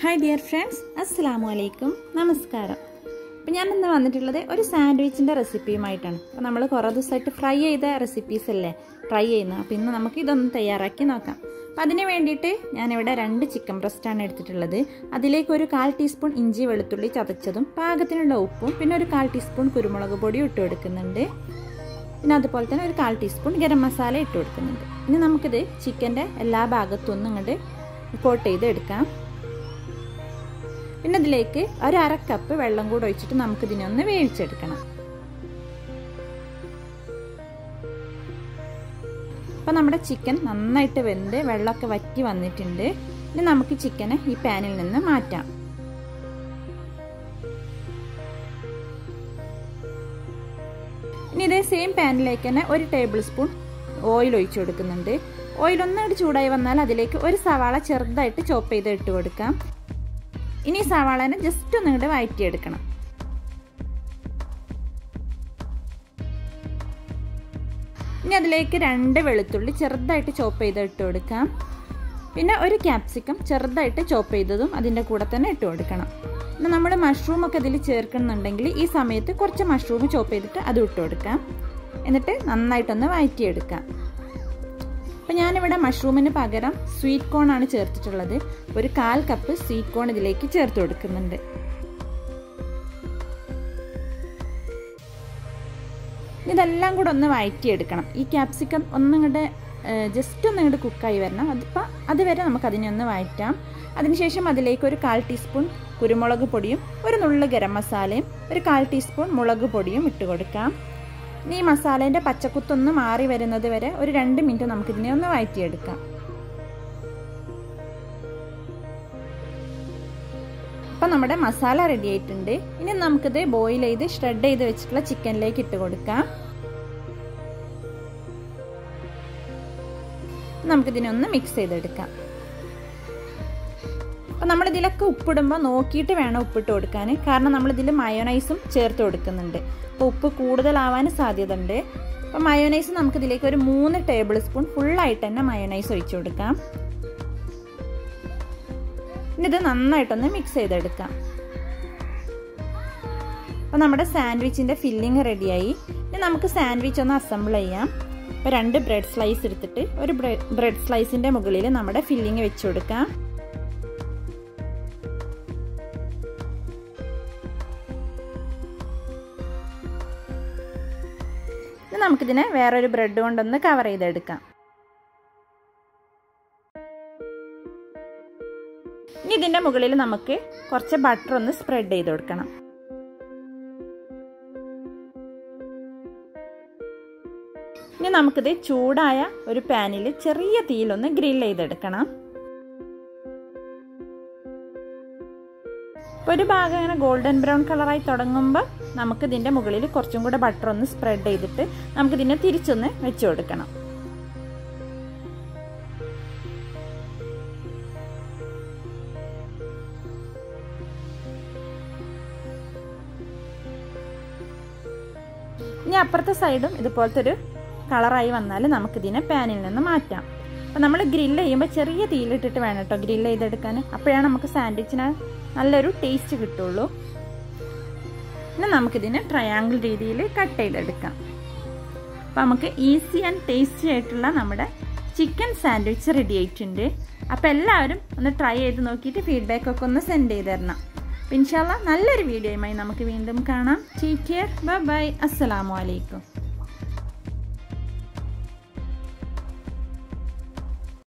Hi dear friends അസ്സാം വലൈക്കും നമസ്കാരം അപ്പം ഞാൻ ഇന്ന് വന്നിട്ടുള്ളത് ഒരു സാൻഡ്വിച്ചിന്റെ റെസിപ്പിയുമായിട്ടാണ്. അപ്പോൾ നമ്മൾ കുറേ ദിവസമായിട്ട് ഫ്രൈ ചെയ്ത റെസിപ്പീസ് അല്ലേ? ട്രൈ ചെയ്യുന്നത് അപ്പോൾ ഇന്ന് നമുക്ക് ഇതൊന്ന് തയ്യാറാക്കി നോക്കാം. അപ്പോൾ അതിന് വേണ്ടിയിട്ട് ഞാനിവിടെ രണ്ട് ചിക്കൻ ബ്രസ്റ്റാണ് എടുത്തിട്ടുള്ളത്. അതിലേക്ക് ഒരു കാൽ ടീസ്പൂൺ ഇഞ്ചി വെളുത്തുള്ളി ചതച്ചതും പാകത്തിനുള്ള ഉപ്പും പിന്നെ ഒരു കാൽ ടീസ്പൂൺ കുരുമുളക് പൊടിയും ഇട്ട് കൊടുക്കുന്നുണ്ട്. പിന്നെ അതുപോലെ തന്നെ ഒരു കാൽ ടീസ്പൂൺ ഗരം മസാല ഇട്ട് കൊടുക്കുന്നുണ്ട്. ഇനി നമുക്കിത് ചിക്കന്റെ എല്ലാ ഭാഗത്തും ഒന്നും ഇങ്ങോട്ട് കോട്ട് ചെയ്ത് എടുക്കാം പിന്നെ ഇതിലേക്ക് ഒരു അര കപ്പ് വെള്ളം കൂടെ ഒഴിച്ചിട്ട് നമുക്കിതിനെ ഒന്ന് വേവിച്ചെടുക്കണം. അപ്പം നമ്മുടെ ചിക്കൻ നന്നായിട്ട് വെന്ത് വെള്ളമൊക്കെ വറ്റി വന്നിട്ടുണ്ട്. ഇനി നമുക്ക് ചിക്കനെ ഈ പാനിൽ നിന്ന് മാറ്റാം. ഇനി ഇതേ സെയിം പാനിലേക്ക് തന്നെ ഒരു ടേബിൾ സ്പൂൺ ഓയിൽ ഒഴിച്ചു കൊടുക്കുന്നുണ്ട്. ഓയിൽ ഒന്നായിട്ട് ചൂടായി വന്നാൽ അതിലേക്ക് ഒരു സവാള ചെറുതായിട്ട് ചോപ്പ് ചെയ്ത് ഇട്ട് കൊടുക്കാം. ഇനി സവാളനെ ജസ്റ്റ് ഒന്ന് ഇങ്ങോട്ട് വഴറ്റിയെടുക്കണം ഇനി അതിലേക്ക് രണ്ട് വെളുത്തുള്ളി ചെറുതായിട്ട് ചോപ്പ് ചെയ്ത് ഇട്ട് കൊടുക്കാം. പിന്നെ ഒരു ക്യാപ്സിക്കം ചെറുതായിട്ട് ചോപ്പ് ചെയ്തതും അതിന്റെ കൂടെ തന്നെ ഇട്ട് കൊടുക്കണം. പിന്നെ നമ്മൾ മഷ്റൂം ഒക്കെ ഇതിൽ ചേർക്കുന്നുണ്ടെങ്കിൽ ഈ സമയത്ത് കുറച്ച് മഷ്റൂം ചോപ്പ് ചെയ്തിട്ട് അത് ഇട്ട് കൊടുക്കാം. എന്നിട്ട് നന്നായിട്ടൊന്ന് വഴറ്റിയെടുക്കാം അപ്പോൾ ഞാനിവിടെ മഷ്റൂമിന് പകരം സ്വീറ്റ് ആണ് ചേർത്തിട്ടുള്ളത്. ഒരു കാൽ കപ്പ് സ്വീറ്റ് കോൺ ഇതിലേക്ക് ചേർത്ത് കൊടുക്കുന്നുണ്ട്. ഇതെല്ലാം കൂടെ ഒന്ന് വഴറ്റിയെടുക്കണം. ഈ ക്യാപ്സിക്കം ഒന്നിങ്ങോട്ട് ജസ്റ്റ് ഒന്ന് ഇങ്ങോട്ട് കുക്കായി വരണം. അതിപ്പോൾ അതുവരെ നമുക്ക് അതിനെ ഒന്ന് വഴറ്റാം. അതിനുശേഷം അതിലേക്ക് ഒരു കാൽ ടീസ്പൂൺ കുരുമുളക് പൊടിയും ഒരു നുള്ളു ഗരം മസാലയും ഒരു കാൽ ടീസ്പൂൺ മുളക് പൊടിയും ഇട്ട് കൊടുക്കാം. ഇനി ഈ മസാലേന്റെ പച്ചക്കുത്തൊന്ന് മാറി വരുന്നത് വരെ ഒരു രണ്ട് മിനിറ്റ് നമുക്കിതിനെ ഒന്ന് വഴറ്റിയെടുക്കാം. അപ്പം നമ്മുടെ മസാല റെഡി ആയിട്ടുണ്ട്. ഇനി നമുക്കിത് ബോയിൽ ചെയ്ത് ഷ്രെഡ് ചെയ്ത് വെച്ചിട്ടുള്ള ചിക്കനിലേക്ക് ഇട്ട് കൊടുക്കാം. നമുക്കിതിനെ ഒന്ന് മിക്സ് ചെയ്തെടുക്കാം. അപ്പം നമ്മളിതിലൊക്കെ ഉപ്പിടുമ്പോൾ നോക്കിയിട്ട് വേണം ഉപ്പിട്ട് കൊടുക്കാൻ കാരണം നമ്മളിതിൽ മയോണൈസും ചേർത്ത് കൊടുക്കുന്നുണ്ട്. അപ്പോൾ ഉപ്പ് കൂടുതലാവാൻ സാധ്യത ഉണ്ട് അപ്പോൾ മയോണൈസ് നമുക്കിതിലേക്ക് ഒരു മൂന്ന് ടേബിൾ സ്പൂൺ ഫുള്ളായിട്ട് തന്നെ മയോണൈസ് ഒഴിച്ചു കൊടുക്കാം. ഇനി ഇത് നന്നായിട്ടൊന്ന് മിക്സ് ചെയ്തെടുക്കാം. അപ്പോൾ നമ്മുടെ സാൻഡ്വിച്ചിന്റെ ഫില്ലിങ് റെഡിയായി. ഇനി നമുക്ക് സാൻഡ്വിച്ച് ഒന്ന് അസംബിൾ ചെയ്യാം. അപ്പോൾ രണ്ട് ബ്രെഡ് സ്ലൈസ് എടുത്തിട്ട് ഒരു ബ്രെഡ് സ്ലൈസിന്റെ മുകളിൽ നമ്മുടെ ഫില്ലിങ് വെച്ച് കൊടുക്കാം. ഇനി നമുക്കിതിനെ വേറൊരു ബ്രെഡ് കൊണ്ടൊന്ന് കവർ ചെയ്തെടുക്കാം. ഇനി ഇതിന്റെ മുകളിൽ നമുക്ക് കുറച്ച് ബട്ടർ ഒന്ന് സ്പ്രെഡ് ചെയ്ത് കൊടുക്കണം. ഇനി നമുക്കിത് ചൂടായ ഒരു പാനിൽ ചെറിയ തീയിലൊന്ന് ഗ്രിൽ ചെയ്തെടുക്കണം. ഇപ്പോൾ ഒരു ഭാഗം ഇങ്ങനെ ഗോൾഡൻ ബ്രൗൺ കളറായി തുടങ്ങുമ്പോൾ നമുക്ക് ഇതിന്റെ മുകളിൽ കുറച്ചും കൂടെ ബട്ടർ ഒന്ന് സ്പ്രെഡ് ചെയ്തിട്ട് നമുക്കിതിനെ തിരിച്ചൊന്ന് വെച്ച് കൊടുക്കണം. ഇനി അപ്പുറത്തെ സൈഡും ഇതുപോലത്തെ ഒരു കളറായി വന്നാൽ നമുക്കിതിനെ പാനിൽ നിന്ന് മാറ്റാം. അപ്പോൾ നമ്മൾ ഗ്രില്ല് ചെയ്യുമ്പോൾ ചെറിയ തീയിലിട്ടിട്ട് വേണം കേട്ടോ ഗ്രില്ല് ചെയ്തെടുക്കാൻ. അപ്പോഴാണ് നമുക്ക് സാൻഡ്വിച്ചിന് നല്ലൊരു ടേസ്റ്റ് കിട്ടുള്ളൂ. പിന്നെ നമുക്കിതിനെ ട്രയാങ്കിൾ രീതിയിൽ കട്ട് ചെയ്തെടുക്കാം. അപ്പോൾ നമുക്ക് ഈസി ആൻഡ് ടേസ്റ്റി ആയിട്ടുള്ള നമ്മുടെ ചിക്കൻ സാൻഡ്വിച്ച് റെഡി ആയിട്ടുണ്ട്. അപ്പോൾ എല്ലാവരും ഒന്ന് ട്രൈ ചെയ്ത് നോക്കിയിട്ട് ഫീഡ്ബാക്ക് ഒക്കെ ഒന്ന് സെൻഡ് ചെയ്ത് തരണം. അപ്പോൾ ഇൻഷാല്ല നല്ലൊരു വീഡിയോയുമായി നമുക്ക് വീണ്ടും കാണാം. ടേക്ക് കെയർ ബൈ ബൈ അസ്സലാമു അലൈക്കും